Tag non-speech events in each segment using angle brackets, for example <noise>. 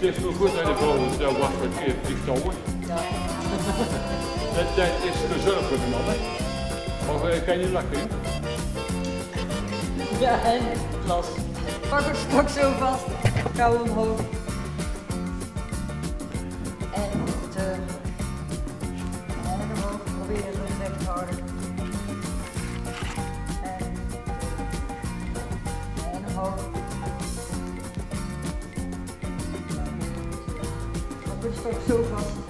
Het is wel goed aan de boven dat was verkeerd die stomen. Dat, dat is gezorgd voor de mannen. Of eh, kan je lachen? <laughs> Ja, en glas. Pak het stok zo vast. Kou omhoog. En te... En omhoog. Probeer het nek te houden. En... En omhoog. Pak het stok zo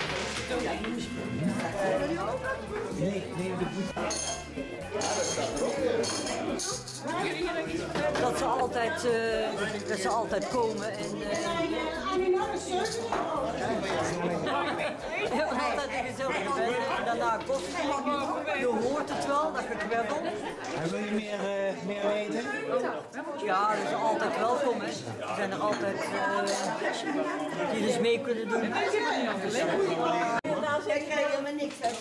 Dat ze altijd, eh, dat ze altijd komen en... eh, Ja, altijd een gezellige bende. En daarna kost het. Je hoort het wel, dat gekwebbel. En wil je meer, eh, meer weten? Ja, dat is altijd welkom, hè zijn er altijd eh, uh, die dus mee kunnen doen. Nou, zeg krijg helemaal niks uit.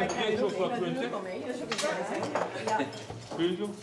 Ik krijg wat. Ja. Je niks.